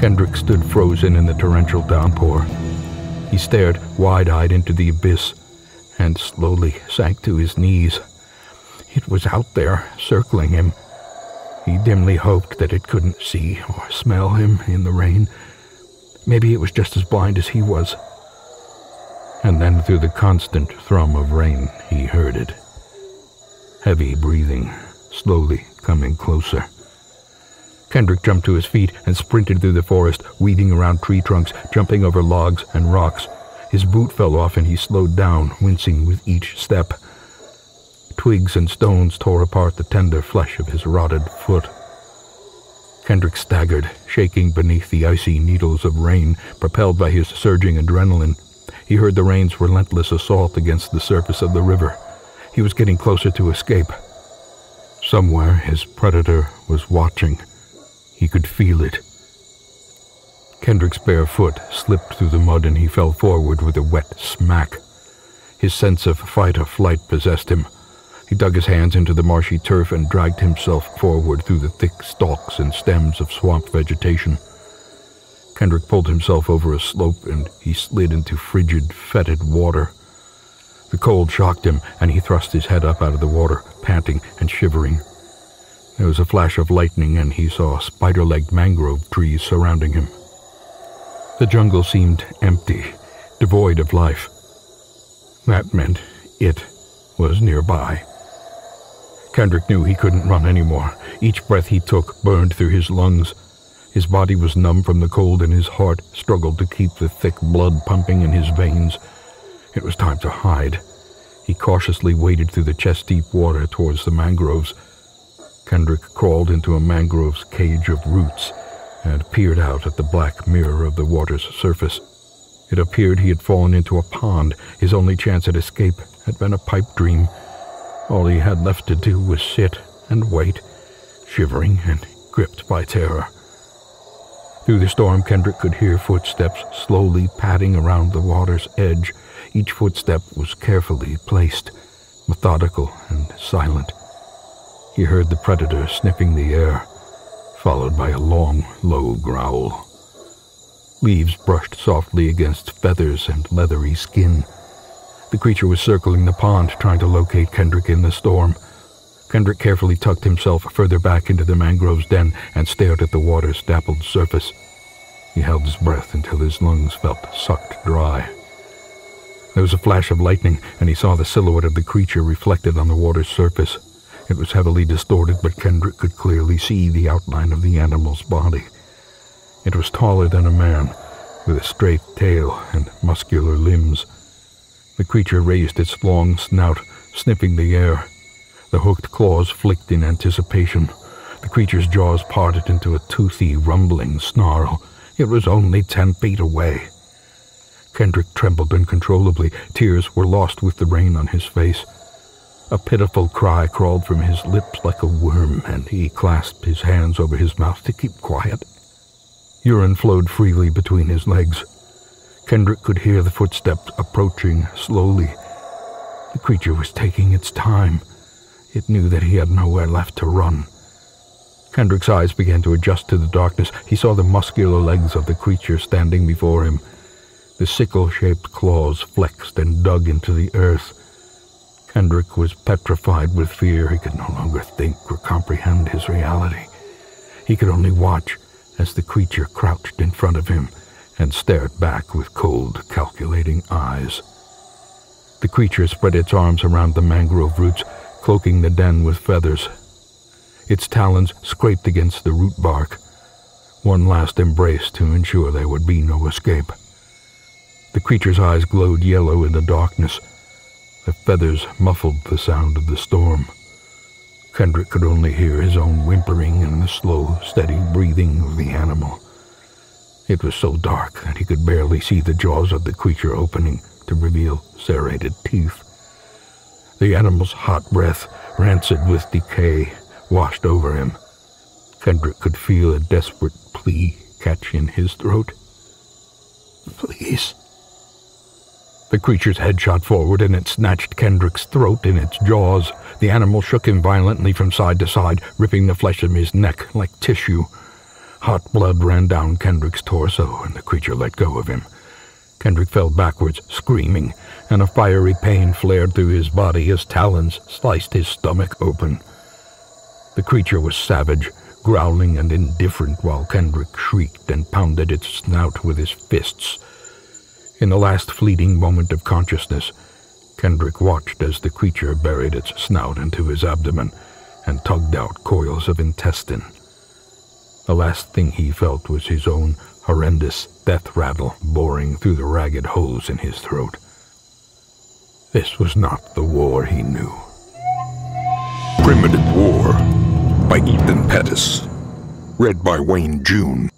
Kendrick stood frozen in the torrential downpour. He stared wide eyed into the abyss and slowly sank to his knees. It was out there, circling him. He dimly hoped that it couldn't see or smell him in the rain. Maybe it was just as blind as he was. And then through the constant thrum of rain, he heard it. Heavy breathing, slowly coming closer. Kendrick jumped to his feet and sprinted through the forest, weaving around tree trunks, jumping over logs and rocks. His boot fell off and he slowed down, wincing with each step. Twigs and stones tore apart the tender flesh of his rotted foot. Kendrick staggered, shaking beneath the icy needles of rain, propelled by his surging adrenaline. He heard the rain's relentless assault against the surface of the river. He was getting closer to escape. Somewhere his predator was watching. He could feel it. Kendrick's bare foot slipped through the mud and he fell forward with a wet smack. His sense of fight or flight possessed him. He dug his hands into the marshy turf and dragged himself forward through the thick stalks and stems of swamp vegetation. Kendrick pulled himself over a slope and he slid into frigid, fetid water. The cold shocked him, and he thrust his head up out of the water, panting and shivering. There was a flash of lightning, and he saw spider legged mangrove trees surrounding him. The jungle seemed empty, devoid of life. That meant it was nearby. Kendrick knew he couldn't run anymore. Each breath he took burned through his lungs. His body was numb from the cold, and his heart struggled to keep the thick blood pumping in his veins. It was time to hide. He cautiously waded through the chest-deep water towards the mangroves. Kendrick crawled into a mangrove's cage of roots and peered out at the black mirror of the water's surface. It appeared he had fallen into a pond. His only chance at escape had been a pipe dream. All he had left to do was sit and wait, shivering and gripped by terror. Through the storm, Kendrick could hear footsteps slowly padding around the water's edge. Each footstep was carefully placed, methodical and silent. He heard the predator sniffing the air, followed by a long, low growl. Leaves brushed softly against feathers and leathery skin. The creature was circling the pond, trying to locate Kendrick in the storm. Kendrick carefully tucked himself further back into the mangrove's den and stared at the water's dappled surface. He held his breath until his lungs felt sucked dry. There was a flash of lightning, and he saw the silhouette of the creature reflected on the water's surface. It was heavily distorted, but Kendrick could clearly see the outline of the animal's body. It was taller than a man, with a straight tail and muscular limbs. The creature raised its long snout, sniffing the air. The hooked claws flicked in anticipation. The creature's jaws parted into a toothy, rumbling snarl. It was only ten feet away. Kendrick trembled uncontrollably. Tears were lost with the rain on his face. A pitiful cry crawled from his lips like a worm, and he clasped his hands over his mouth to keep quiet. Urine flowed freely between his legs. Kendrick could hear the footsteps approaching slowly. The creature was taking its time. It knew that he had nowhere left to run. Kendrick's eyes began to adjust to the darkness. He saw the muscular legs of the creature standing before him. The sickle-shaped claws flexed and dug into the earth. Kendrick was petrified with fear. He could no longer think or comprehend his reality. He could only watch as the creature crouched in front of him and stared back with cold, calculating eyes. The creature spread its arms around the mangrove roots, cloaking the den with feathers. Its talons scraped against the root bark. One last embrace to ensure there would be no escape. The creature's eyes glowed yellow in the darkness. The feathers muffled the sound of the storm. Kendrick could only hear his own whimpering and the slow, steady breathing of the animal. It was so dark that he could barely see the jaws of the creature opening to reveal serrated teeth. The animal's hot breath, rancid with decay, washed over him. Kendrick could feel a desperate plea catch in his throat. Please, the creature's head shot forward and it snatched Kendrick's throat in its jaws. The animal shook him violently from side to side, ripping the flesh of his neck like tissue. Hot blood ran down Kendrick's torso, and the creature let go of him. Kendrick fell backwards, screaming, and a fiery pain flared through his body as talons sliced his stomach open. The creature was savage, growling and indifferent while Kendrick shrieked and pounded its snout with his fists. In the last fleeting moment of consciousness, Kendrick watched as the creature buried its snout into his abdomen and tugged out coils of intestine. The last thing he felt was his own horrendous death rattle boring through the ragged holes in his throat. This was not the war he knew. Primitive War by Ethan Pettus. Read by Wayne June.